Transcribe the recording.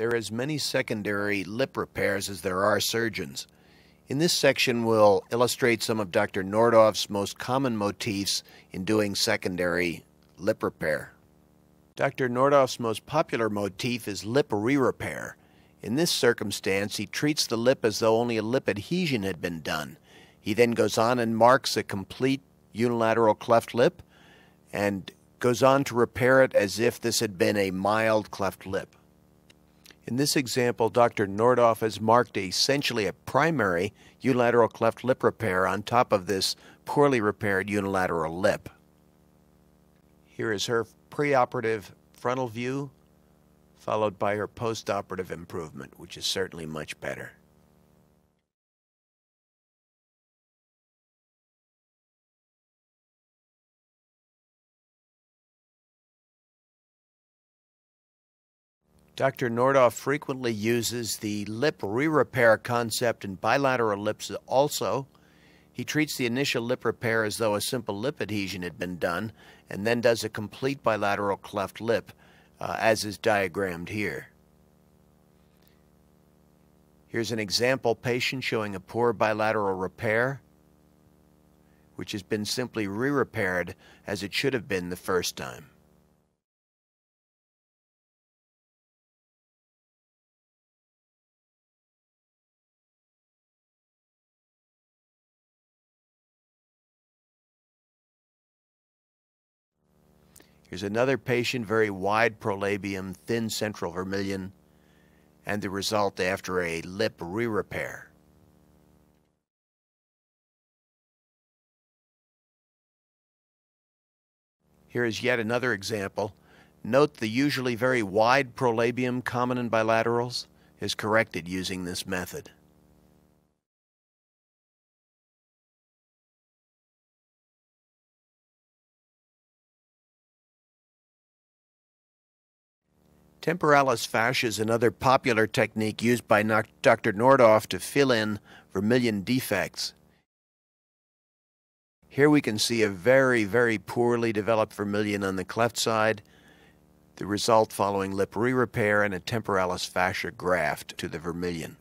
There are as many secondary lip repairs as there are surgeons. In this section, we'll illustrate some of Dr. Noordhoff's most common motifs in doing secondary lip repair. Dr. Noordhoff's most popular motif is lip re-repair. In this circumstance, he treats the lip as though only a lip adhesion had been done. He then goes on and marks a complete unilateral cleft lip and goes on to repair it as if this had been a mild cleft lip. In this example, Dr. Noordhoff has marked essentially a primary unilateral cleft lip repair on top of this poorly repaired unilateral lip. Here is her preoperative frontal view, followed by her postoperative improvement, which is certainly much better. Dr. Noordhoff frequently uses the lip re-repair concept in bilateral lips also. He treats the initial lip repair as though a simple lip adhesion had been done, and then does a complete bilateral cleft lip, uh, as is diagrammed here. Here's an example patient showing a poor bilateral repair, which has been simply re-repaired as it should have been the first time. Here's another patient, very wide prolabium, thin central vermilion, and the result after a lip re-repair. Here is yet another example. Note the usually very wide prolabium common in bilaterals is corrected using this method. Temporalis fascia is another popular technique used by Dr. Noordhoff to fill in vermilion defects. Here we can see a very, very poorly developed vermilion on the cleft side, the result following lip re-repair and a temporalis fascia graft to the vermilion.